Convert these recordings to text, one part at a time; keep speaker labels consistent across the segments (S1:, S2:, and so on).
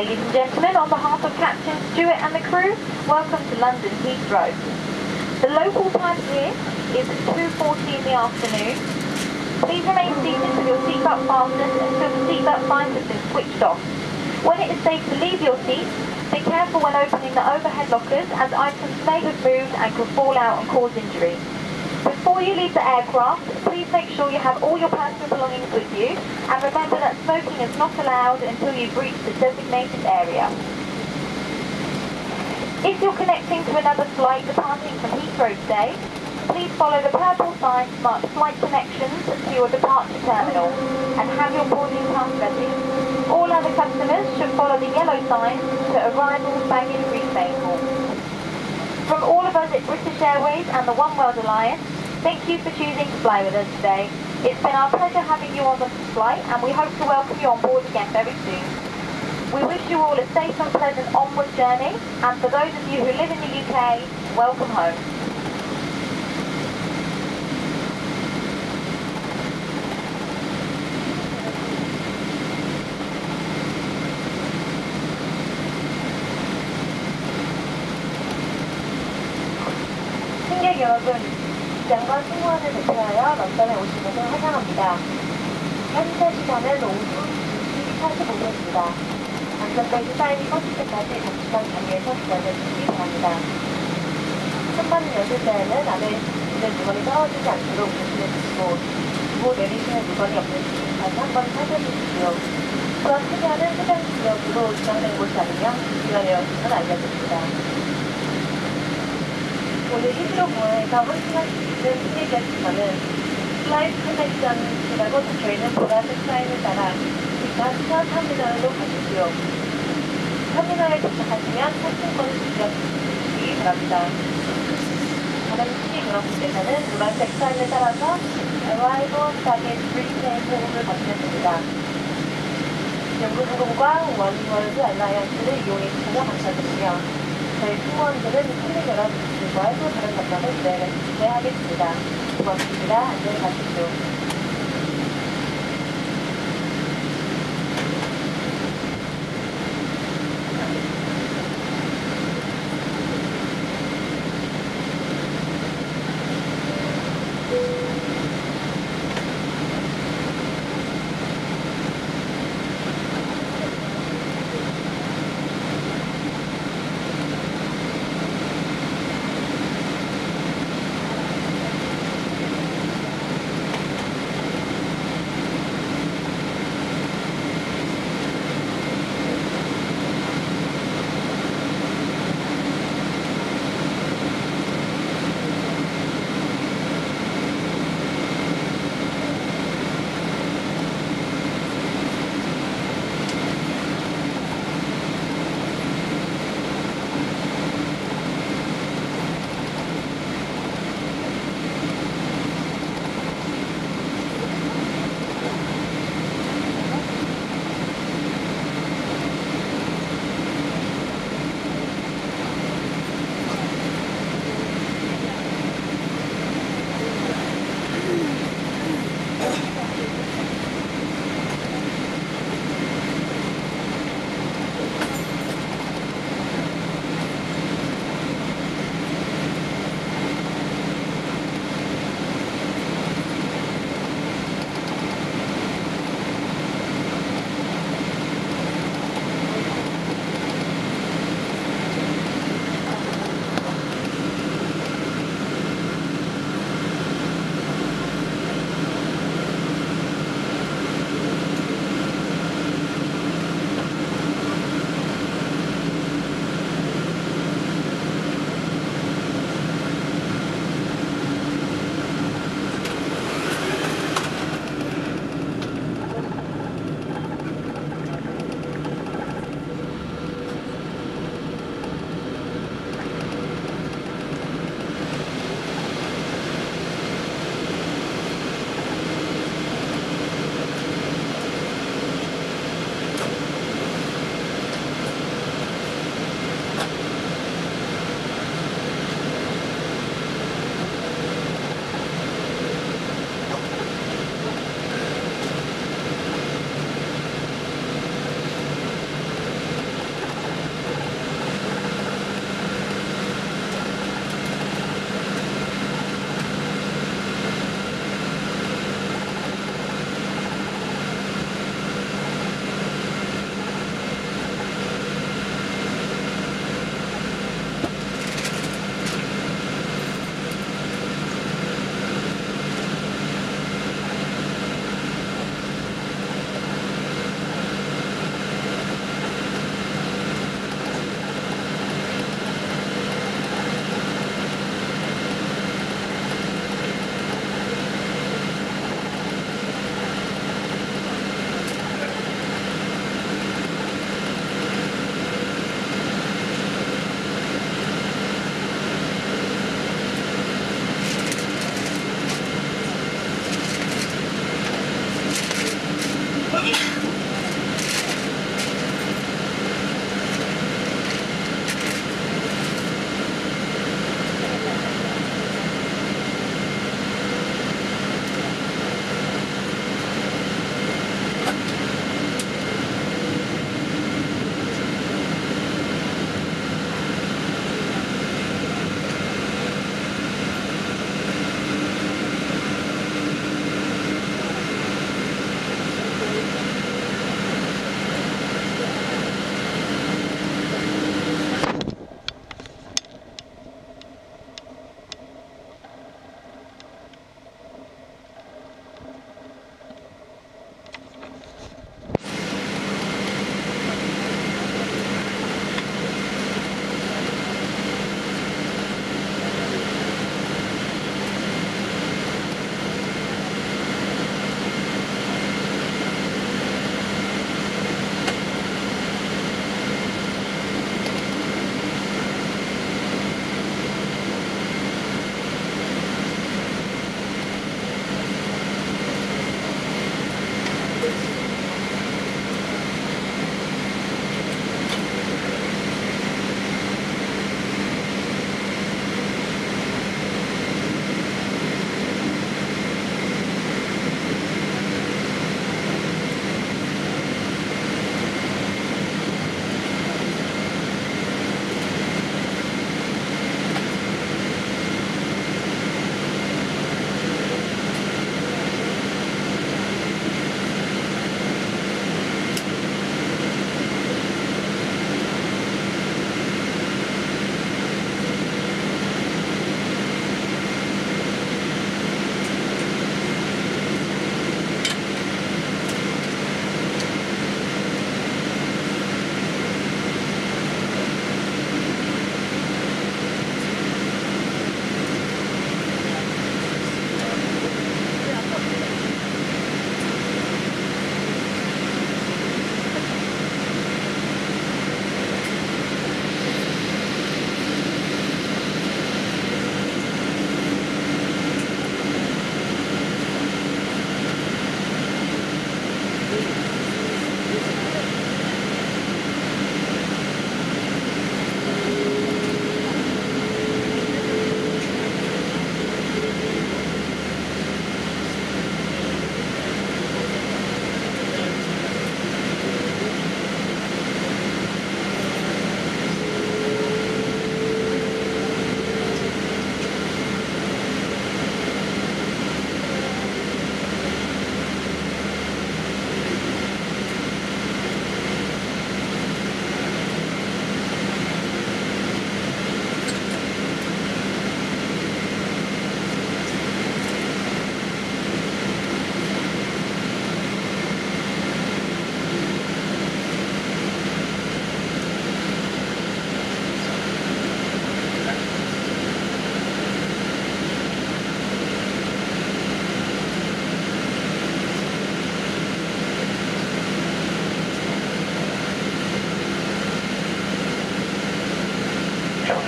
S1: Ladies and gentlemen, on behalf of Captain Stewart and the crew, welcome to London Heathrow. The local time here is 2.40 in the afternoon. Please remain seated with your seatbelt fastened until the seatbelt signs have been switched off. When it is safe to leave your seat, be careful when opening the overhead lockers as items may have moved and could fall out and cause injury. Before you leave the aircraft, please make sure you have all your personal belongings with you and remember that smoking is not allowed until you've reached the designated area. If you're connecting to another flight departing from Heathrow today, please follow the purple signs marked Flight Connections to your departure terminal and have your boarding pass ready. All other customers should follow the yellow signs to Arrivals Baggage Hall. From all of us at British Airways and the One World Alliance, thank you for choosing to fly with us today. It's been our pleasure having you on the flight and we hope to welcome you on board again very soon. We wish you all a safe and pleasant onward journey and for those of you who live in the UK, welcome home.
S2: 승무원을 대표하여 런던에 오신 것을 환영합니다. 현재 시간은 오후 2시 45분입니다. 안전벨트 사인이 꺼질 때까지 잠시만 자리에서 기다려주시기 바랍니다. 선반을 여실 때에는 안에 있는 물건이 떨어지지 않도록 조심해 주시고 두 내리시는 물건이 없는지 다시 한번 살펴주십시오. 또한 승객은 해당 지역으로 지정된 곳이 아니면 기다려주시면 알려드립니다. 오늘 공항에서 환승할 수 있는 승객이었지만은 플라이트 커넥션이라고 적혀있는 보라색 사인을 따라 디파처 터미널로 가주시오. 터미널에 도착하시면 탑승권을 주시기 바랍니다. 다른 승객 여러분께서는 노란색 사인을 따라서 Arrival Baggage Reclaim Hall을 거치면 됩니다. 영국 항공과 원월드 알라이언스를 이용해 주셔서 감사드리며 저희 승무원들은 승객 여러분들과 또 다른 만남을 기대하겠습니다. 고맙습니다. 안녕히 가십시오.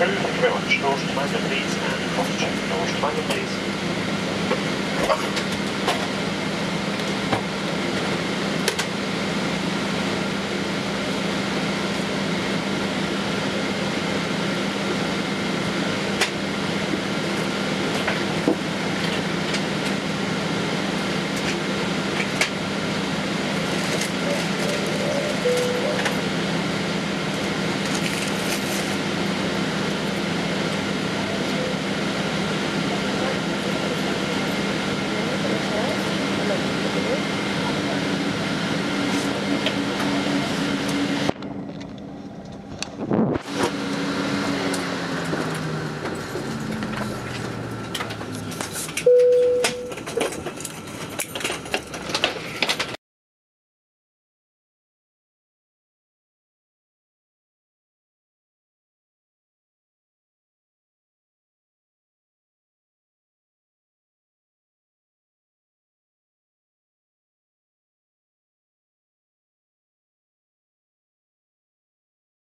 S3: Very much. Doors to please, and. Doors to.